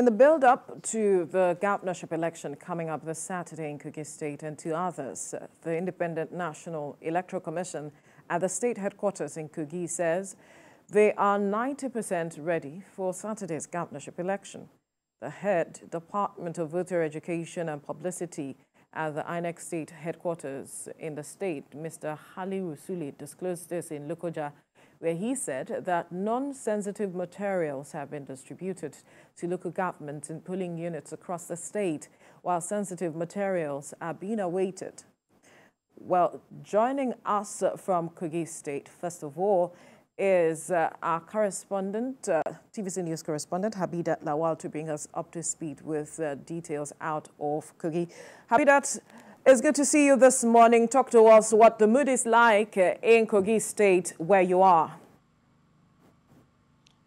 In the build-up to the governorship election coming up this Saturday in Kogi State and to others, uh, the Independent National Electoral Commission at the state headquarters in Kogi says they are 90% ready for Saturday's governorship election. The head Department of Voter Education and Publicity at the INEC state headquarters in the state, Mr. Haliru Sule, disclosed this in Lokoja where he said that non-sensitive materials have been distributed to local governments in polling units across the state, while sensitive materials are being awaited. Well, joining us from Kogi State, first of all, is uh, our correspondent, uh, TVC News correspondent, Habidat Lawal, to bring us up to speed with uh, details out of Kogi. Habidat, it's good to see you this morning. Talk to us what the mood is like uh, in Kogi State, where you are.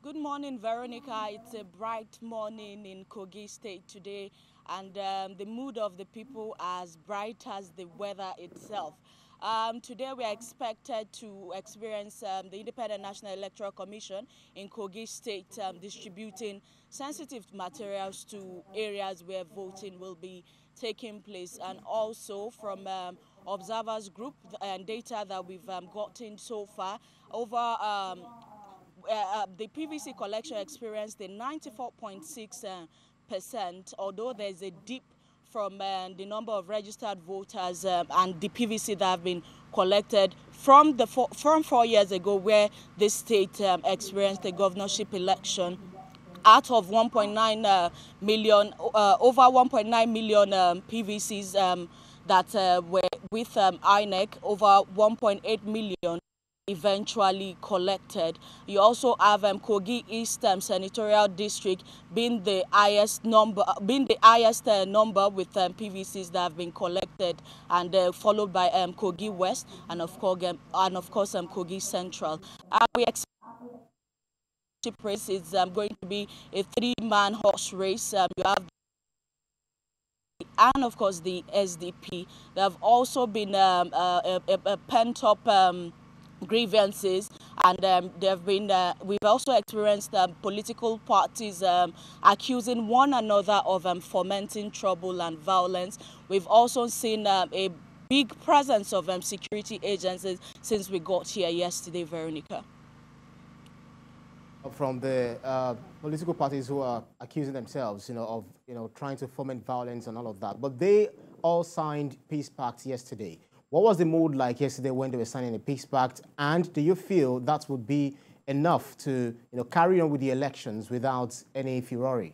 Good morning, Veronica. It's a bright morning in Kogi State today, and um, the mood of the people as bright as the weather itself. Um, today we are expected to experience um, the Independent National Electoral Commission in Kogi State um, distributing sensitive materials to areas where voting will be taking place and also from um, observers group and data that we've um, gotten so far over um, uh, uh, the PVC collection experienced a 94.6 uh, percent although there's a dip from uh, the number of registered voters uh, and the PVC that have been collected from the four, from four years ago where the state um, experienced the governorship election out of 1.9 uh, million, uh, over 1.9 million um, PVCs um, that uh, were with um, INEC, over 1.8 million eventually collected. You also have um, Kogi East um, Senatorial District being the highest number, being the highest uh, number with um, PVCs that have been collected, and uh, followed by um, Kogi West and of course, um, and of course, um, Kogi Central. Uh, we expect race is um, going to be a three-man horse race. Um, you have and of course the SDP. There have also been um, uh, pent-up um, grievances and um, there have been uh, we've also experienced um, political parties um, accusing one another of um, fomenting trouble and violence. We've also seen um, a big presence of security agencies since we got here yesterday, Veronica from the uh, political parties who are accusing themselves, you know, of you know trying to foment violence and all of that. But they all signed peace pacts yesterday. What was the mood like yesterday when they were signing a peace pact? And do you feel that would be enough to you know carry on with the elections without any furore?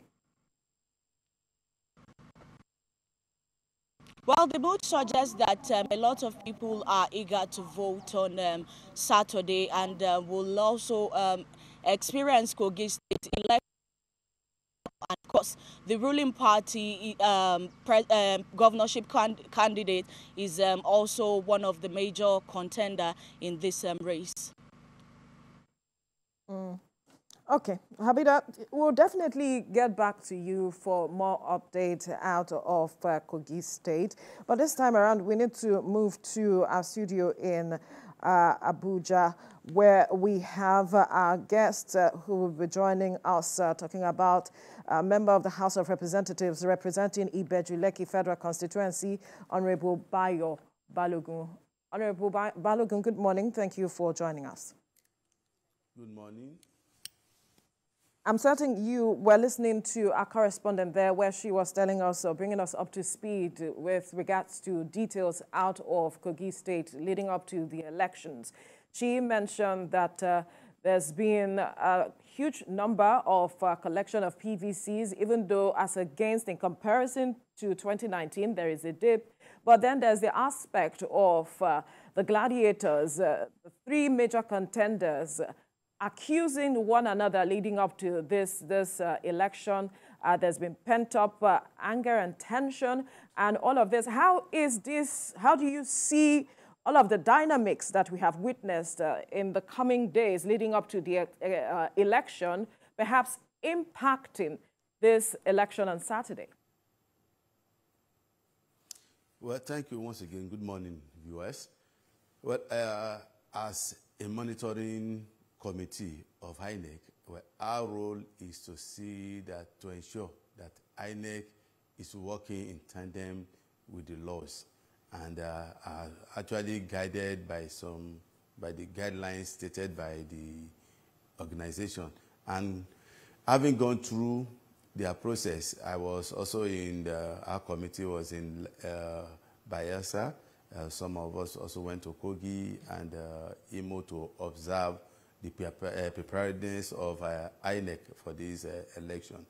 Well, the mood suggests that um, a lot of people are eager to vote on um, Saturday and uh, will also um, experience Kogi State election. And of course, the ruling party um, um, governorship candidate is um, also one of the major contender in this um, race. Mm. Okay, Habida, we'll definitely get back to you for more updates out of uh, Kogi State. But this time around, we need to move to our studio in Abuja, where we have uh, our guest uh, who will be joining us uh, talking about a member of the House of Representatives representing Ibeju-Lekki Federal Constituency, Honorable Bayo Balogun. Honorable Balogun, good morning. Thank you for joining us. Good morning. I'm certain you were listening to our correspondent there where she was telling us or bringing us up to speed with regards to details out of Kogi State leading up to the elections. She mentioned that uh, there's been a huge number of uh, collection of PVCs, even though as against in comparison to 2019, there is a dip. But then there's the aspect of uh, the gladiators, uh, the three major contenders, accusing one another leading up to this, this uh, election. Uh, there's been pent-up uh, anger and tension and all of this. How is this, how do you see all of the dynamics that we have witnessed uh, in the coming days leading up to the uh, uh, election perhaps impacting this election on Saturday? Well, thank you once again. Good morning, viewers. Well, as a monitoring committee of INEC, where our role is to see that, to ensure that INEC is working in tandem with the laws and uh, are actually guided by some, by the guidelines stated by the organization. And having gone through their process, I was also in, the, our committee was in uh, Bayelsa. Uh, some of us also went to Kogi and uh, Imo to observe the uh, preparedness of uh, INEC for this uh, election,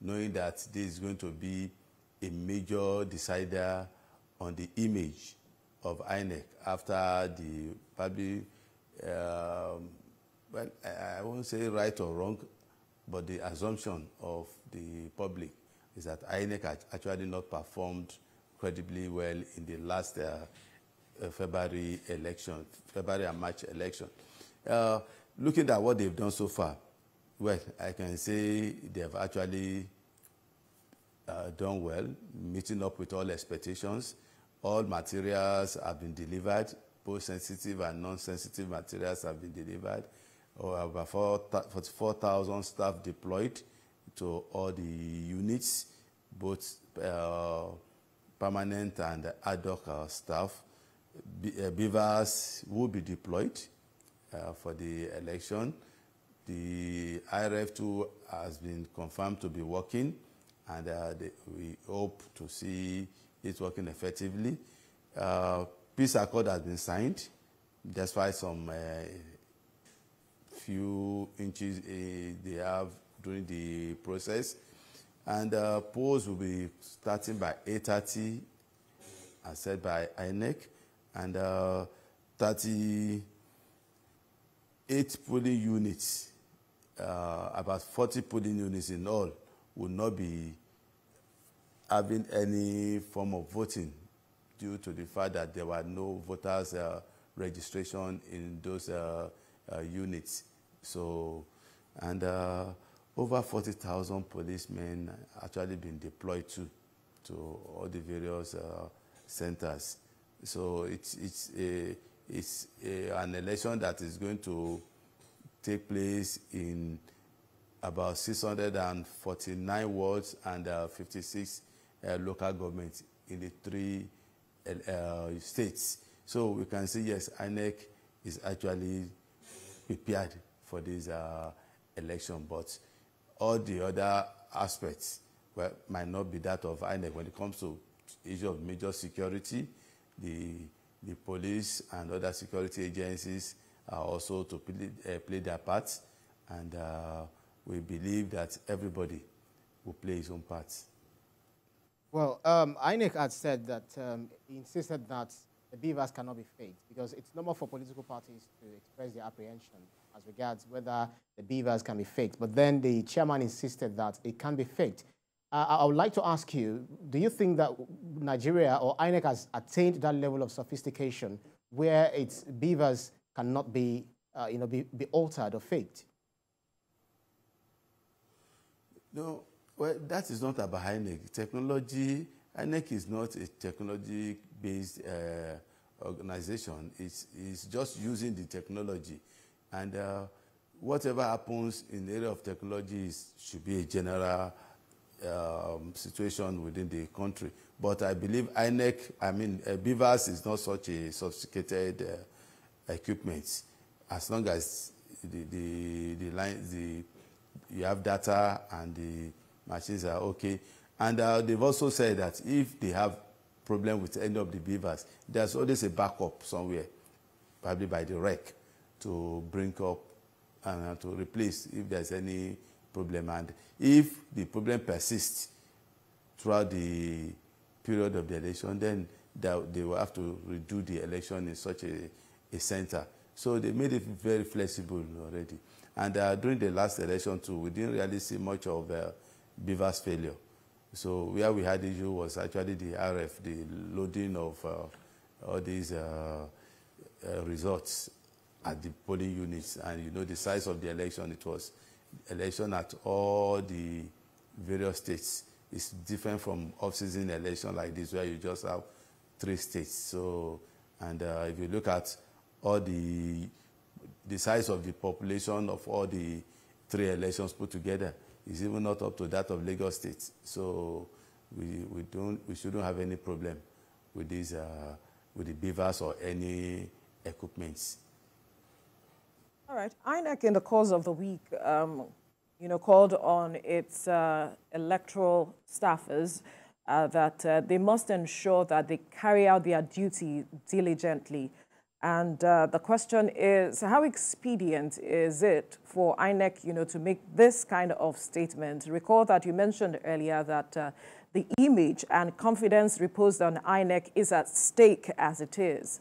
knowing that this is going to be a major decider on the image of INEC after the probably, um, well, I won't say right or wrong, but the assumption of the public is that INEC actually not performed credibly well in the last uh, February election, February and March election. Uh, looking at what they've done so far, well, I can say they've actually uh, done well, meeting up with all expectations. All materials have been delivered, both sensitive and non-sensitive materials have been delivered. About 44,000 staff deployed to all the units, both uh, permanent and ad hoc uh, staff. Uh, beavers will be deployed Uh, for the election. The IRF2 has been confirmed to be working, and uh, we hope to see it working effectively. Uh, peace accord has been signed, despite some uh, few inches uh, they have during the process. And polls will be starting by 8.30, as said by INEC, and 30 eight polling units, uh, about 40 polling units in all, will not be having any form of voting due to the fact that there were no voters uh, registration in those uh, uh units. So, and uh, over 40,000 policemen actually been deployed to, to all the various uh, centers. So it's, it's a, it's a, an election that is going to take place in about 649 wards and uh, 56 uh, local governments in the three uh, states. So we can see, yes, INEC is actually prepared for this uh, election, but all the other aspects well, might not be that of INEC when it comes to issue of major security. The, the police and other security agencies are also to play, uh, play their parts, and uh, we believe that everybody will play his own part. Well, um, INEC had said that, um, insisted that the BVAS cannot be faked because it's normal for political parties to express their apprehension as regards whether the BVAS can be faked. But then the chairman insisted that it can be faked. Uh, I would like to ask you, do you think that Nigeria or INEC has attained that level of sophistication where its BVAS cannot be, uh, you know, be, be altered or faked? No, well, that is not about INEC. Technology, INEC is not a technology-based uh, organization. It's, it's just using the technology. And uh, whatever happens in the area of technology is, should be a general um, situation within the country. But I believe INEC, I mean, uh, BVAS is not such a sophisticated uh, equipment. As long as the, the, the, line, the, you have data and the machines are okay. And uh, they've also said that if they have problem with any of the BVAS, there's always a backup somewhere, probably by the RAC, to bring up and uh, to replace if there's any problem. And if the problem persists throughout the period of the election, then they will have to redo the election in such a, a center. So they made it very flexible already. And uh, during the last election too, we didn't really see much of uh, BVAS failure. So where we had issue was actually the IReV, the loading of uh, all these uh, uh, results at the polling units. And you know the size of the election, it was election at all the various states. It's different from off-season election like this where you just have three states. So, and uh, if you look at all the, the size of the population of all the three elections put together. It's even not up to that of Lagos State. So we, we, don't, we shouldn't have any problem with these, uh, with the BVAS or any equipments. All right. INEC, in the course of the week, um, you know, called on its uh, electoral staffers uh, that uh, they must ensure that they carry out their duty diligently. And uh, the question is, how expedient is it for INEC, you know, to make this kind of statement? Recall that you mentioned earlier that uh, the image and confidence reposed on INEC is at stake as it is.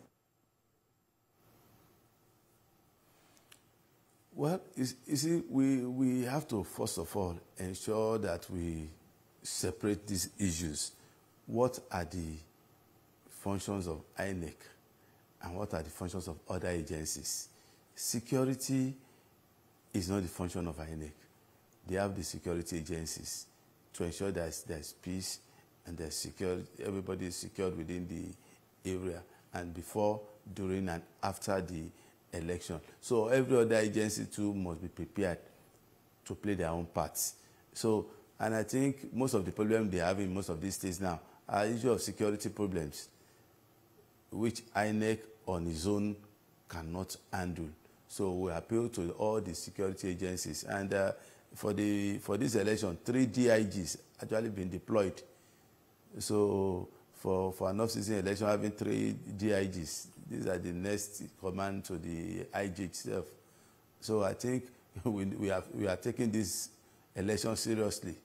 Well, you see, we, we have to, first of all, ensure that we separate these issues. What are the functions of INEC and what are the functions of other agencies? Security is not the function of INEC. They have the security agencies to ensure that there's peace and there's security, everybody is secured within the area and before, during, and after the election. So every other agency too must be prepared to play their own parts. So, and I think most of the problems they have in most of these states now are issue of security problems, which INEC on its own cannot handle. So we appeal to all the security agencies. And uh, for, the, for this election, three DIGs actually been deployed. So for, for an off-season election, having three DIGs, these are the next command to the IG itself. So I think we, we, have, we are taking this election seriously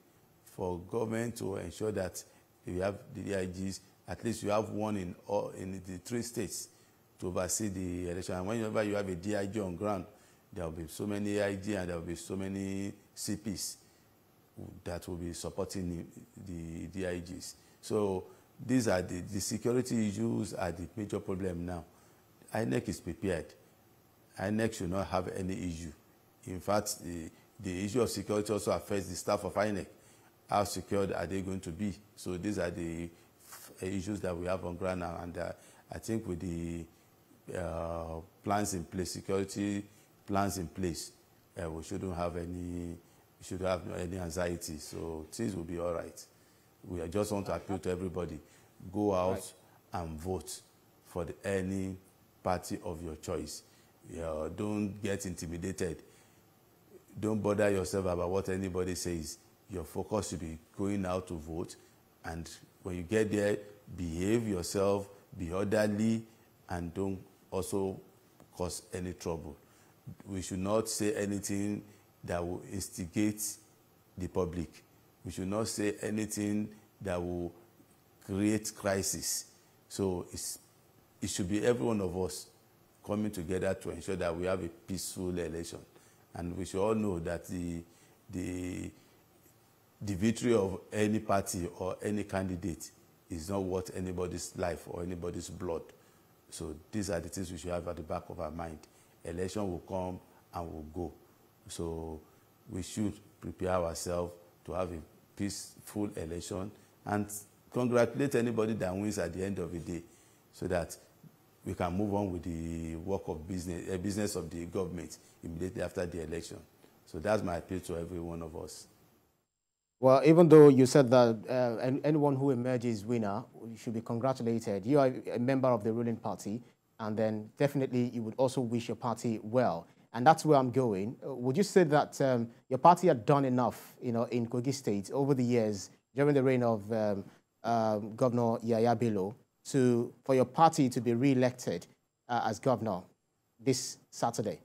for government to ensure that we have the DIGs, at least you have one in, all, in the three states to oversee the election. And whenever you have a DIG on ground, there will be so many IG and there will be so many CPs that will be supporting the, the DIGs. So these are the, the security issues are the major problem now. INEC is prepared. INEC should not have any issue. In fact, the, the issue of security also affects the staff of INEC. How secured are they going to be? So these are the issues that we have on ground now. And uh, I think with the uh, plans in place, security plans in place, uh, we shouldn't have any, we should have any anxiety. So things will be all right. We just want to appeal to everybody. Go out right. and vote for the, any party of your choice. Uh, don't get intimidated. Don't bother yourself about what anybody says. Your focus should be going out to vote. And when you get there, behave yourself, be orderly, and don't also cause any trouble. We should not say anything that will instigate the public. We should not say anything that will create crisis. So it should be every one of us coming together to ensure that we have a peaceful election. And we should all know that the, the, the victory of any party or any candidate is not worth anybody's life or anybody's blood. So these are the things we should have at the back of our mind. Election will come and will go. So we should prepare ourselves to have a peaceful election and congratulate anybody that wins at the end of the day so that we can move on with the work of business, uh, business of the government immediately after the election. So that's my appeal to every one of us. Well, even though you said that uh, anyone who emerges winner should be congratulated, you are a member of the ruling party, and then definitely you would also wish your party well. And that's where I'm going. Uh, would you say that um, your party had done enough, you know, in Kogi State over the years during the reign of um, um, Governor Yahaya Bello to, for your party to be re-elected uh, as governor this Saturday?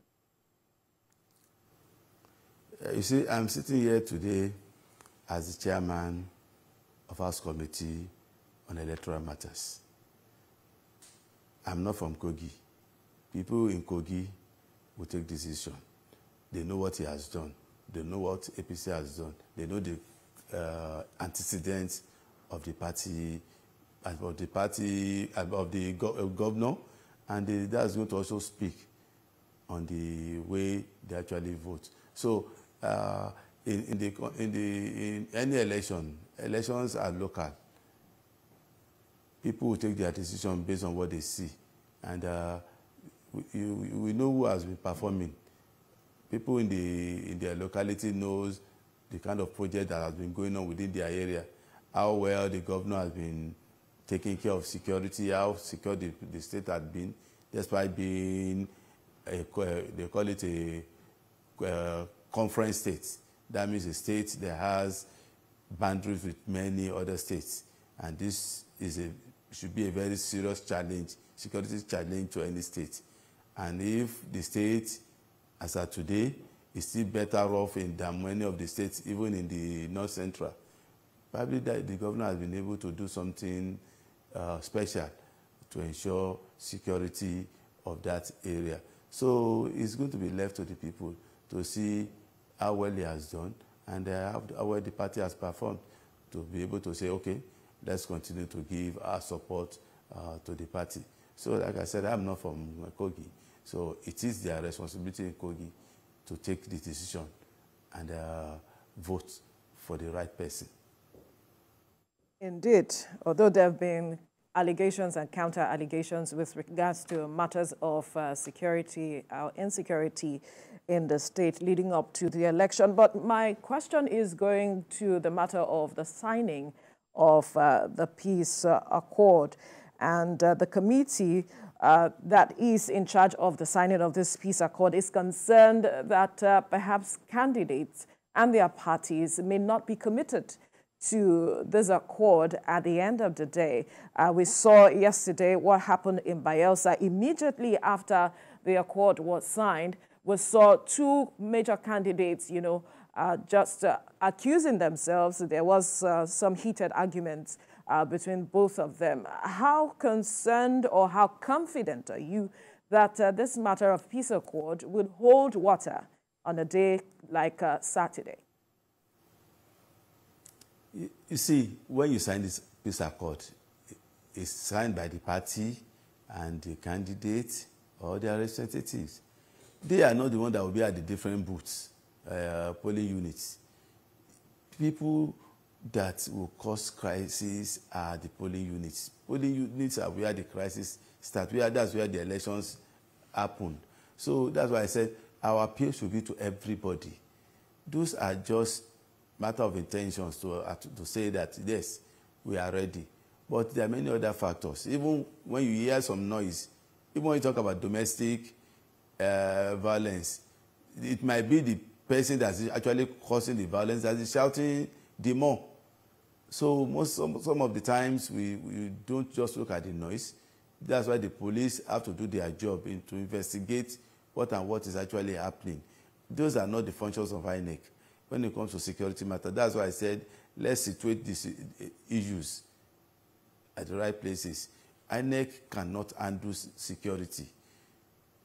Uh, you see, I'm sitting here today as the chairman of House Committee on Electoral Matters. I'm not from Kogi. People in Kogi will take decision. They know what he has done. They know what APC has done. They know the uh, antecedents of the party, of the party, of the go uh, governor, and the, that's going to also speak on the way they actually vote. So uh, in, in, the, in, the, in any election, elections are local. People will take their decision based on what they see. And uh, we, we know who has been performing people in the in their locality knows the kind of project that has been going on within their area, how well the governor has been taking care of security, how secure the, the state had been, despite being a, they call it a, a conference state. That means a state that has boundaries with many other states, and this is a should be a very serious challenge, security challenge to any state. And if the state, as of today, is still better off in than many of the states, even in the north central, probably that the governor has been able to do something uh, special to ensure security of that area. So it's going to be left to the people to see how well he has done and uh, how well the party has performed to be able to say, okay, let's continue to give our support uh, to the party. So like I said, I'm not from Kogi. So it is their responsibility in Kogi to take the decision and uh, vote for the right person. Indeed, although there have been allegations and counter allegations with regards to matters of uh, security or insecurity in the state leading up to the election. But my question is going to the matter of the signing of uh, the peace uh, accord. And uh, the committee uh, that is in charge of the signing of this peace accord is concerned that uh, perhaps candidates and their parties may not be committed to this accord at the end of the day. Uh, we saw yesterday what happened in Bayelsa. immediately after the accord was signed. We saw two major candidates, you know, uh, just uh, accusing themselves. There was uh, some heated arguments uh, between both of them. How concerned or how confident are you that uh, this matter of peace accord would hold water on a day like Saturday? You, see, when you sign this peace accord, it's signed by the party and the candidate or their representatives. They are not the ones that will be at the different booths, uh, polling units. People that will cause crisis are the polling units. Polling units are where the crisis starts. Where that's where the elections happen. So that's why I said our appeal should be to everybody. Those are just matter of intentions to, uh, to, say that yes, we are ready. But there are many other factors. Even when you hear some noise, even when you talk about domestic uh, violence, it might be the person that's actually causing the violence that is shouting the more. So most some, some of the times we, we don't just look at the noise. That's why the police have to do their job in, to investigate what and what is actually happening. Those are not the functions of INEC when it comes to security matter. That's why I said let's situate these issues at the right places. INEC cannot undo security.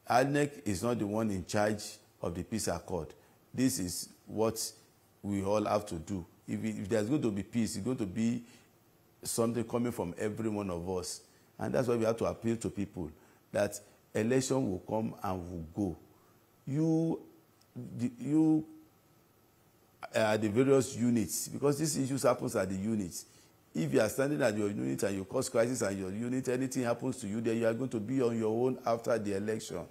INEC is not the one in charge of the peace accord. This is what we all have to do. If, if there's going to be peace, it's going to be something coming from every one of us. And that's why we have to appeal to people that election will come and will go. You, you uh, the various units because these issues happens at the units. If you are standing at your unit and you cause crisis and your unit anything happens to you then you are going to be on your own after the election.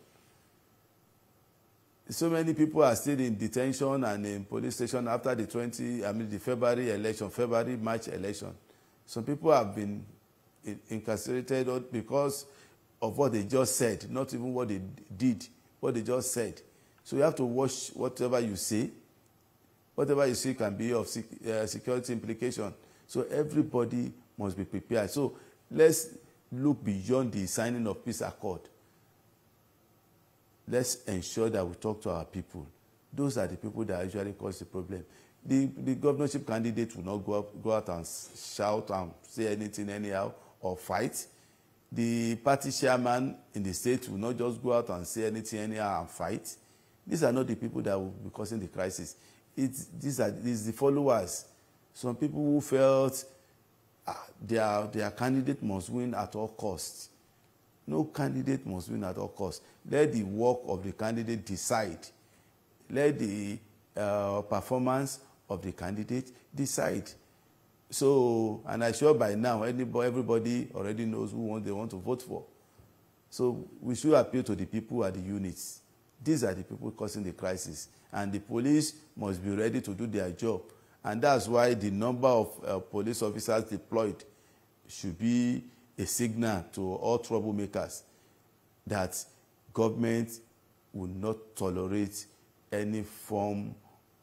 So many people are still in detention and in police station after the 20 i mean the february election february march election. Some people have been incarcerated because of what they just said not even what they did what they just said. So you have to watch whatever you say whatever you see can be of uh, security implication. So everybody must be prepared. So let's look beyond the signing of peace accord. Let's ensure that we talk to our people. Those are the people that usually cause the problem. The, the governorship candidate will not go, up, go out and shout and say anything anyhow or fight. The party chairman in the state will not just go out and say anything anyhow and fight. These are not the people that will be causing the crisis it these are these the followers. Some people who felt ah, their their candidate must win at all costs. No candidate must win at all costs. Let the work of the candidate decide. Let the uh, performance of the candidate decide. So and i sure by now anybody everybody already knows who they want to vote for. So we should appeal to the people at the units these are the people causing the crisis and the police must be ready to do their job and that's why the number of uh, police officers deployed should be a signal to all troublemakers that government will not tolerate any form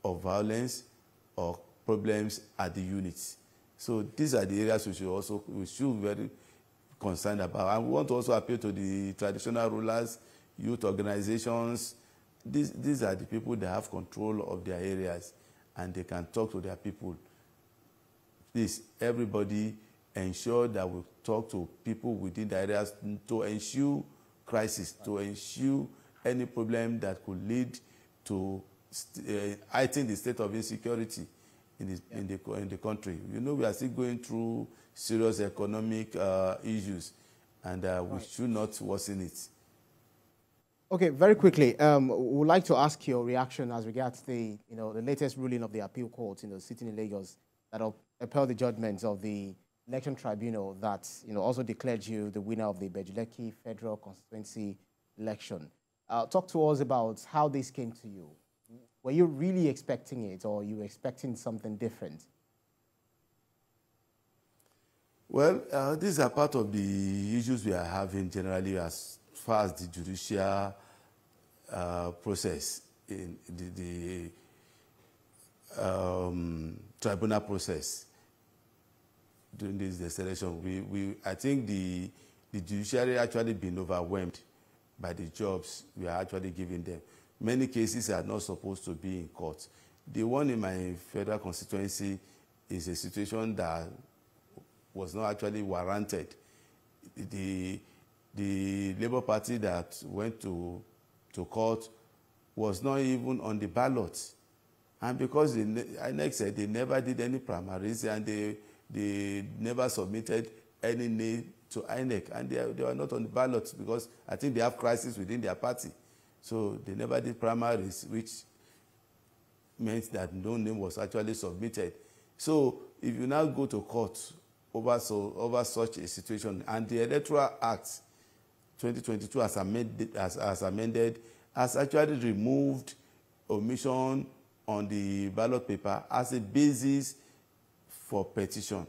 of violence or problems at the units. So these are the areas we should also we should be very concerned about. We want to also appeal to the traditional rulers, youth organizations. These, these are the people that have control of their areas and they can talk to their people. Please, everybody ensure that we talk to people within the areas to ensure crisis, to ensure any problem that could lead to uh, heighten the state of insecurity in the, yeah. in, the, in the country. You know, we are still going through serious economic uh, issues, and uh, we right. should not worsen it. Okay, very quickly, um, we would like to ask your reaction as regards the, you know, the latest ruling of the appeal court, you know, sitting in Lagos that upheld the judgments of the election tribunal that, you know, also declared you the winner of the Ibeju-Lekki federal constituency election. Uh, talk to us about how this came to you. Were you really expecting it or you expecting something different? Well, uh, these are part of the issues we are having generally as far as the judicial uh, process, in the, the um, tribunal process during this selection. We, we, I think the, the judiciary actually been overwhelmed by the jobs we are actually giving them. Many cases are not supposed to be in court. The one in my federal constituency is a situation that was not actually warranted. The, the Labour Party that went to, to court was not even on the ballot. And because the INEC said they never did any primaries and they, they never submitted any name to INEC and they, they were not on the ballot because I think they have crisis within their party. So they never did primaries, which meant that no name was actually submitted. So if you now go to court over, so, over such a situation and the Electoral Act 2022 as amended, as, amended has actually removed omission on the ballot paper as a basis for petition.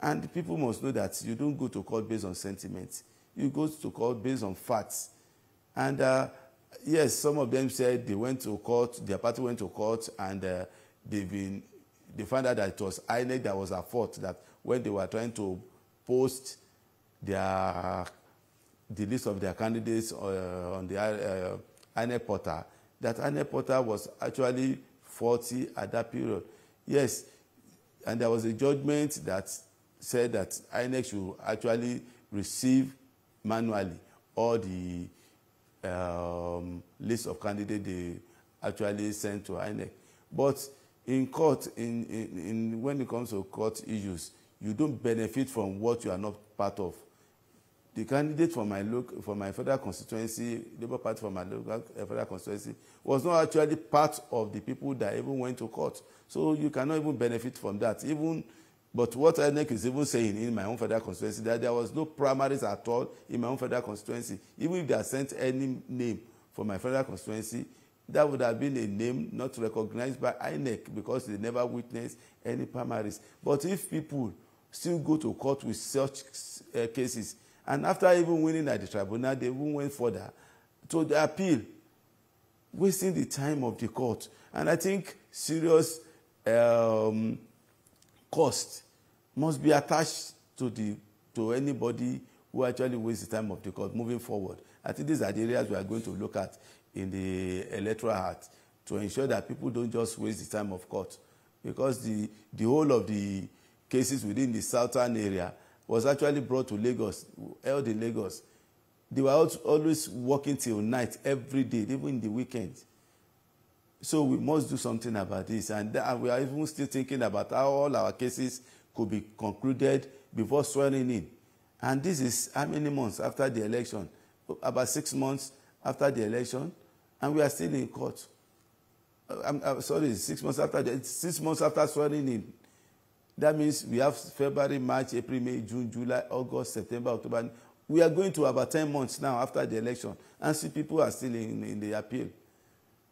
And people must know that you don't go to court based on sentiment. You go to court based on facts. And uh, yes, some of them said they went to court, their party went to court, and uh, they've been, they found out that it was INEC that was at fault, that when they were trying to post their, the list of their candidates uh, on the uh, INEC portal, that INEC portal was actually faulty at that period. Yes, and there was a judgment that said that INEC should actually receive manually all the um, list of candidates they actually sent to INEC. But in court, in, in, in, when it comes to court issues, you don't benefit from what you are not part of. The candidate for my look for my federal constituency, Labour Party for my local uh, federal constituency, was not actually part of the people that even went to court. So you cannot even benefit from that. Even But what INEC is even saying in my own federal constituency that there was no primaries at all in my own federal constituency. Even if they had sent any name for my federal constituency, that would have been a name not recognized by INEC because they never witnessed any primaries. But if people still go to court with such uh, cases, and after even winning at the tribunal, they even went further to the appeal, wasting the time of the court. And I think serious um, cost must be attached to the to anybody who actually wastes the time of the court moving forward. I think these are the areas we are going to look at in the electoral act to ensure that people don't just waste the time of court because the the whole of the cases within the southern area was actually brought to Lagos, held in Lagos. They were always working till night every day, even in the weekends. So we must do something about this. And, and we are even still thinking about how all our cases could be concluded before swearing in. And this is how many months after the election? About six months after the election, and we are still in court. I'm, I'm sorry, six months after the, six months after swearing in. That means we have February, March, April, May, June, July, August, September, October. We are going to about 10 months now after the election, and see people are still in, in the appeal.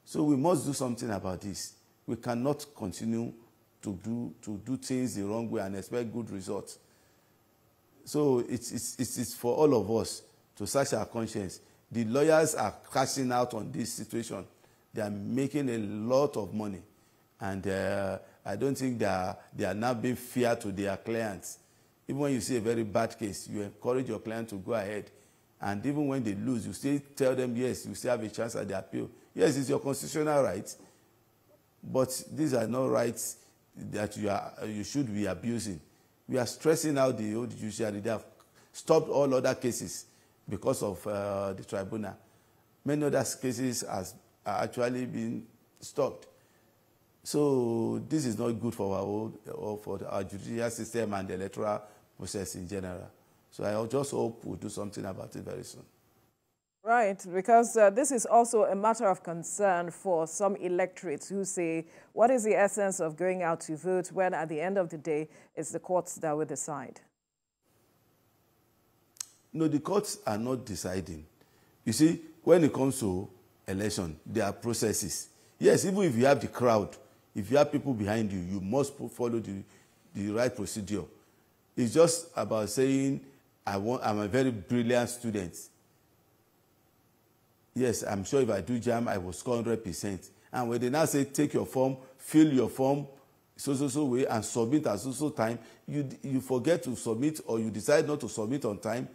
So we must do something about this. We cannot continue to do, to do things the wrong way and expect good results. So it's, it's, it's for all of us to search our conscience. The lawyers are cashing out on this situation. They are making a lot of money. And uh, I don't think they are, they are now being fair to their clients. Even when you see a very bad case, you encourage your client to go ahead. And even when they lose, you still tell them, yes, you still have a chance at the appeal. Yes, it's your constitutional right, but these are not rights that you, are, you should be abusing. We are stressing out the old judiciary. They have stopped all other cases because of uh, the tribunal. Many other cases has are actually been stopped. So this is not good for our old, or for our judicial system and the electoral process in general. So I just hope we'll do something about it very soon. Right, because uh, this is also a matter of concern for some electorates who say, what is the essence of going out to vote when at the end of the day, it's the courts that will decide? No, the courts are not deciding. You see, when it comes to election, there are processes. Yes, even if you have the crowd, if you have people behind you, you must follow the, the right procedure. It's just about saying, I want, I'm a very brilliant student. Yes, I'm sure if I do jam, I will score 100%. And when they now say, take your form, fill your form, so, so, so way, and submit at so, so time, you, you forget to submit or you decide not to submit on time,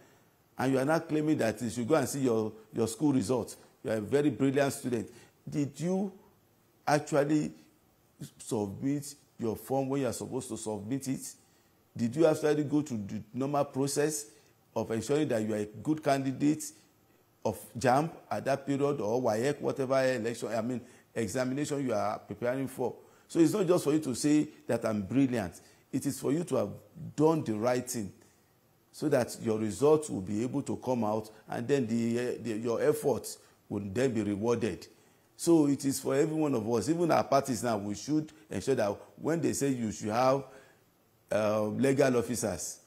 and you are not claiming that you should go and see your, your school results. You are a very brilliant student. Did you actually submit your form when you are supposed to submit it? Did you actually go through the normal process of ensuring that you are a good candidate of JAMB at that period or WAEC, whatever election, I mean, examination you are preparing for? So it's not just for you to say that I'm brilliant. It is for you to have done the right thing so that your results will be able to come out and then the, uh, the, your efforts will then be rewarded. So it is for every one of us, even our parties now, we should ensure that when they say you should have uh, legal officers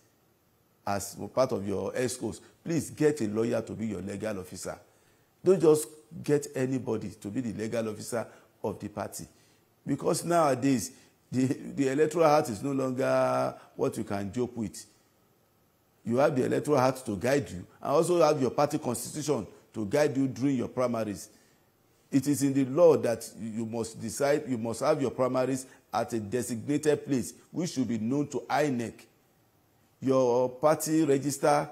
as part of your escorts, please get a lawyer to be your legal officer. Don't just get anybody to be the legal officer of the party. Because nowadays, the, the electoral heart is no longer what you can joke with. You have the electoral heart to guide you, and also have your party constitution to guide you during your primaries. It is in the law that you must decide, you must have your primaries at a designated place, which should be known to INEC. Your party register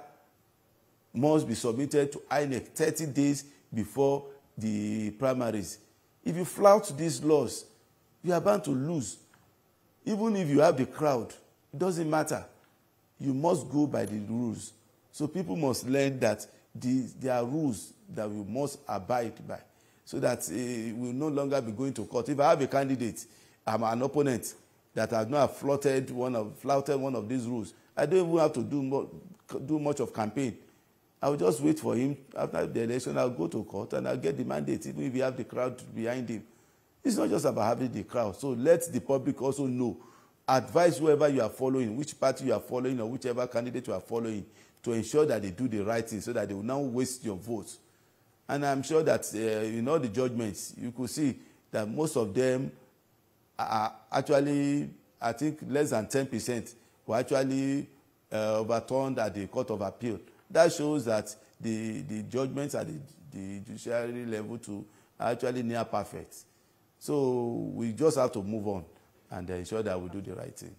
must be submitted to INEC 30 days before the primaries. If you flout these laws, you are bound to lose. Even if you have the crowd, it doesn't matter. You must go by the rules. So people must learn that the, there are rules that we must abide by so that uh, we will no longer be going to court. If I have a candidate, I'm an opponent that has not flouted one of, flouted one of these rules, I don't even have to do, more, do much of campaign. I will just wait for him after the election. I'll go to court and I'll get the mandate, even if you have the crowd behind him. It's not just about having the crowd. So let the public also know. Advise whoever you are following, which party you are following, or whichever candidate you are following, to ensure that they do the right thing so that they will not waste your votes. And I'm sure that uh, in all the judgments, you could see that most of them are actually, I think, less than 10% were actually uh, overturned at the Court of Appeal. That shows that the, the judgments at the, the judiciary level to are actually near perfect. So we just have to move on and ensure that we do the right thing.